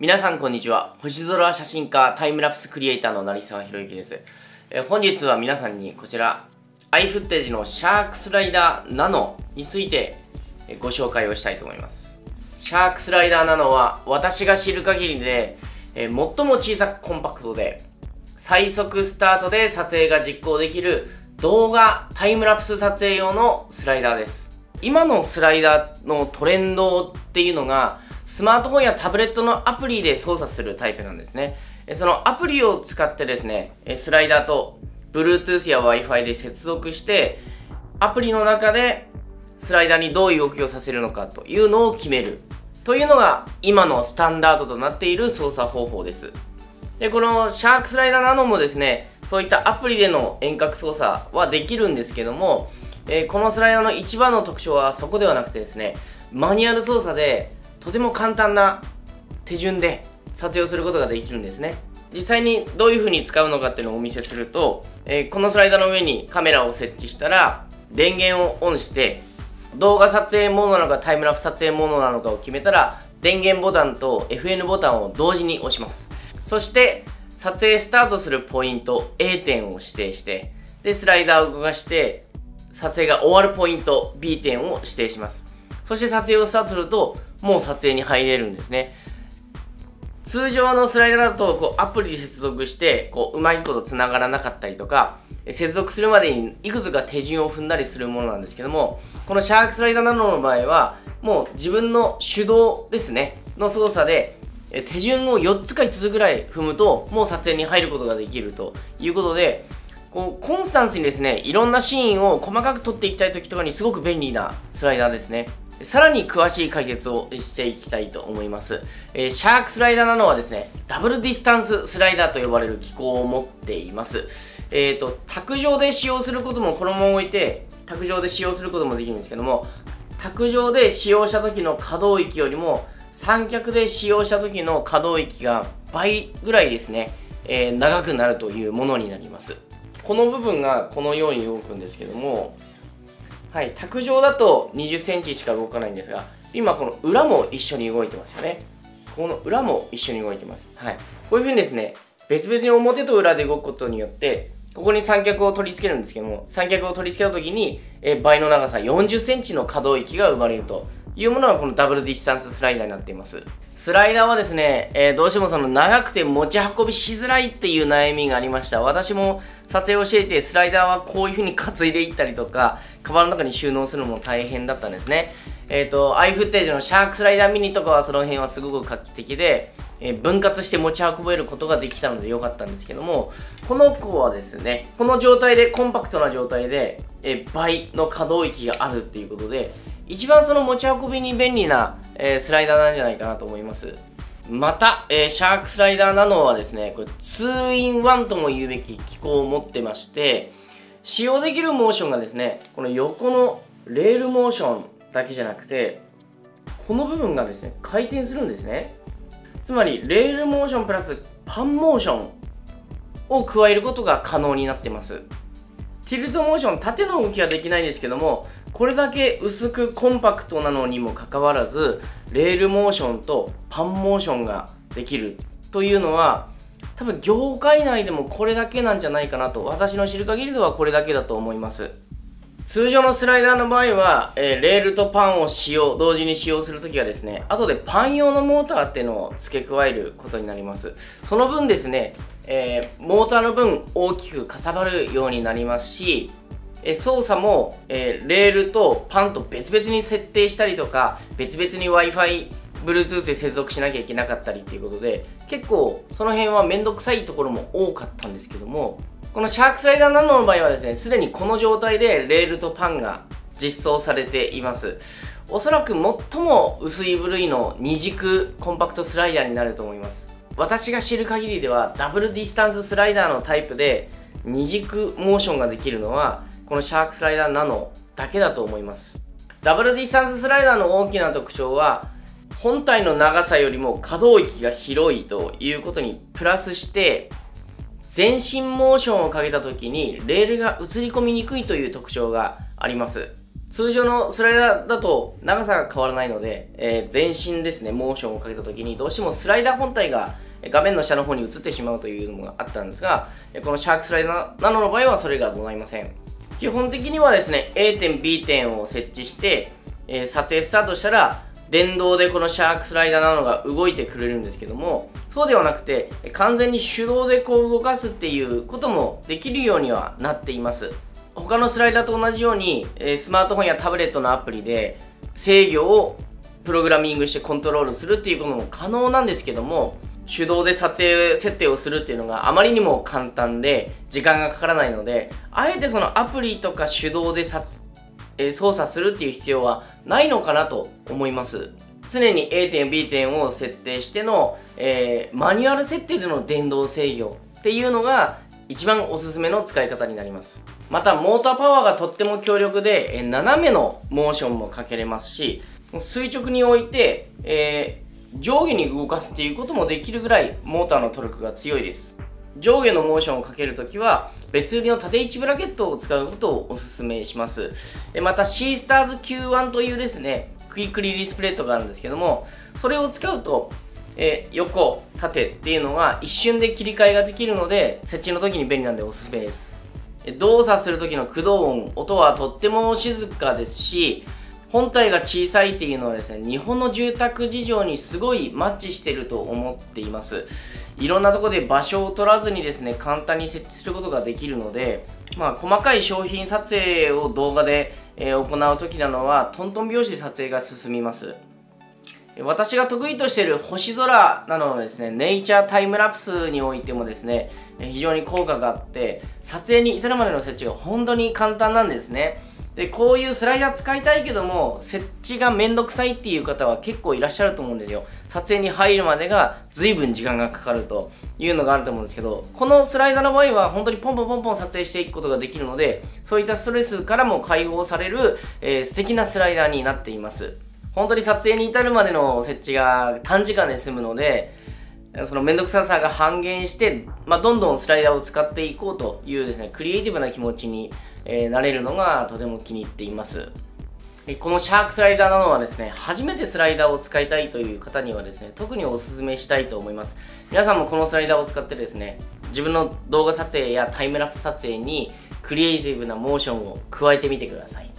皆さんこんにちは。星空写真家タイムラプスクリエイターの成沢宏之です、えー、本日は皆さんにこちらアイフッテージのシャークスライダーナノについてご紹介をしたいと思います。シャークスライダーナノは私が知る限りで、えー、最も小さくコンパクトで最速スタートで撮影が実行できる動画タイムラプス撮影用のスライダーです。今のスライダーのトレンドっていうのがスマートフォンやタブレットのアプリで操作するタイプなんですね。そのアプリを使ってですね、スライダーと Bluetooth や Wi-Fi で接続して、アプリの中でスライダーにどういう動きをさせるのかというのを決める。というのが今のスタンダードとなっている操作方法です。で、このシャークスライダーなどもですね、そういったアプリでの遠隔操作はできるんですけども、えー、このスライダーの一番の特徴はそこではなくてですね、マニュアル操作でとても簡単な手順で撮影をすることができるんですね。実際にどういう風に使うのかっていうのをお見せすると、えー、このスライダーの上にカメラを設置したら電源をオンして動画撮影モードなのかタイムラプス撮影モードなのかを決めたら電源ボタンと FN ボタンを同時に押します。そして撮影スタートするポイント A 点を指定してでスライダーを動かして撮影が終わるポイント B 点を指定します。そして撮影をスタートするともう撮影に入れるんですね。通常のスライダーだとこうアプリで接続してこううまいこと繋がらなかったりとか接続するまでにいくつか手順を踏んだりするものなんですけどもこのシャークスライダーなどの場合はもう自分の手動ですね。の操作で手順を4つか5つぐらい踏むともう撮影に入ることができるということでこうコンスタントにですねいろんなシーンを細かく撮っていきたい時とかにすごく便利なスライダーですね。さらに詳しい解説をしていきたいと思います。えー、シャークスライダーナノはですね、ダブルディスタンススライダーと呼ばれる機構を持っています。えっ、ー、と、卓上で使用することもこのまま置いて、卓上で使用することもできるんですけども、卓上で使用した時の可動域よりも、三脚で使用した時の可動域が倍ぐらいですね、えー、長くなるというものになります。この部分がこのように動くんですけども、はい、卓上だと20センチしか動かないんですが、今この裏も一緒に動いてますよね。この裏も一緒に動いてます。はい。こういうふうにですね、別々に表と裏で動くことによって、ここに三脚を取り付けるんですけども、三脚を取り付けた時に、え倍の長さ40センチの可動域が生まれるというものがこのダブルディスタンススライダーになっています。スライダーはですね、えー、どうしてもその長くて持ち運びしづらいっていう悩みがありました。私も撮影をしていて、スライダーはこういう風に担いでいったりとか、カバンの中に収納するのも大変だったんですね。えっ、ー、と、アイフッテージのシャークスライダーミニとかはその辺はすごく画期的で、え、分割して持ち運べることができたので良かったんですけども、この子はですね、この状態で、コンパクトな状態で、え倍の可動域があるっていうことで、一番その持ち運びに便利な、えー、スライダーなんじゃないかなと思います。また、えー、シャークスライダーナノはですね、これ 2in1 とも言うべき機構を持ってまして、使用できるモーションがですね、この横のレールモーションだけじゃなくて、この部分がですね、回転するんですね。つまり、レールモーションプラスパンモーションを加えることが可能になってます。ティルトモーション、縦の動きはできないんですけども、これだけ薄くコンパクトなのにもかかわらずレールモーションとパンモーションができるというのは多分業界内でもこれだけなんじゃないかなと私の知る限りではこれだけだと思います。通常のスライダーの場合は、えー、レールとパンを使用同時に使用するときはですね後でパン用のモーターっていうのを付け加えることになります。その分ですね、えー、モーターの分大きくかさばるようになりますしえ操作も、え、レールとパンと別々に設定したりとか別々に Wi-Fi Bluetooth で接続しなきゃいけなかったりっていうことで結構その辺はめんどくさいところも多かったんですけどもこのシャークスライダーナノの場合はですねすでにこの状態でレールとパンが実装されています。おそらく最も薄い部類の二軸コンパクトスライダーになると思います。私が知る限りではダブルディスタンススライダーのタイプで二軸モーションができるのはこのシャークスライダーナノだけだと思いますダブルディスタンススライダーの大きな特徴は本体の長さよりも可動域が広いということにプラスして前進モーションをかけた時にレールが映り込みにくいという特徴があります通常のスライダーだと長さが変わらないので、えー、前進ですね、モーションをかけた時にどうしてもスライダー本体が画面の下の方に移ってしまうというのがあったんですが、このシャークスライダーナノの場合はそれがございません。基本的にはですね、A 点、B 点を設置して、えー、撮影スタートしたら、電動でこのシャークスライダーなのが動いてくれるんですけども、そうではなくて、完全に手動でこう動かすっていうこともできるようにはなっています。他のスライダーと同じように、えスマートフォンやタブレットのアプリで制御をプログラミングしてコントロールするっていうことも可能なんですけども、手動で撮影設定をするっていうのがあまりにも簡単で時間がかからないので、あえてそのアプリとか手動で撮、え操作するっていう必要はないのかなと思います。常に A 点 B 点を設定しての、えー、マニュアル設定での電動制御っていうのが一番おすすめの使い方になりますまたモーターパワーがとっても強力で、えー、斜めのモーションもかけれますし垂直に置いて、えー、上下に動かすっていうこともできるぐらいモーターのトルクが強いです上下のモーションをかけるときは別売りの縦位置ブラケットを使うことをお勧めしますまた C スターズ Q1 というですねクイックリリースプレートがあるんですけどもそれを使うとえ、横、縦っていうのが一瞬で切り替えができるので、設置の時に便利なんでおすすめです。動作する時の駆動音、音はとっても静かですし、本体が小さいっていうのはですね、日本の住宅事情にすごいマッチしてると思っています。いろんなとこで場所を取らずにですね、簡単に設置することができるので、まあ、細かい商品撮影を動画で、え、行う時なのは、トントン拍子で撮影が進みます。私が得意としている星空などのですね、ネイチャータイムラプスにおいてもですね、非常に効果があって、撮影に至るまでの設置が本当に簡単なんですね。で、こういうスライダー使いたいけども、設置がめんどくさいっていう方は結構いらっしゃると思うんですよ。撮影に入るまでが随分時間がかかるというのがあると思うんですけど、このスライダーの場合は本当にポンポンポンポン撮影していくことができるので、そういったストレスからも解放される、えー、素敵なスライダーになっています。本当に撮影に至るまでの設置が短時間で済むので、そのめんどくささが半減して、まあ、どんどんスライダーを使っていこうというですね、クリエイティブな気持ちに、えー、なれるのがとても気に入っています。このシャークスライダーなのはですね、初めてスライダーを使いたいという方にはですね、特にお勧めしたいと思います。皆さんもこのスライダーを使ってですね、自分の動画撮影やタイムラプス撮影にクリエイティブなモーションを加えてみてください。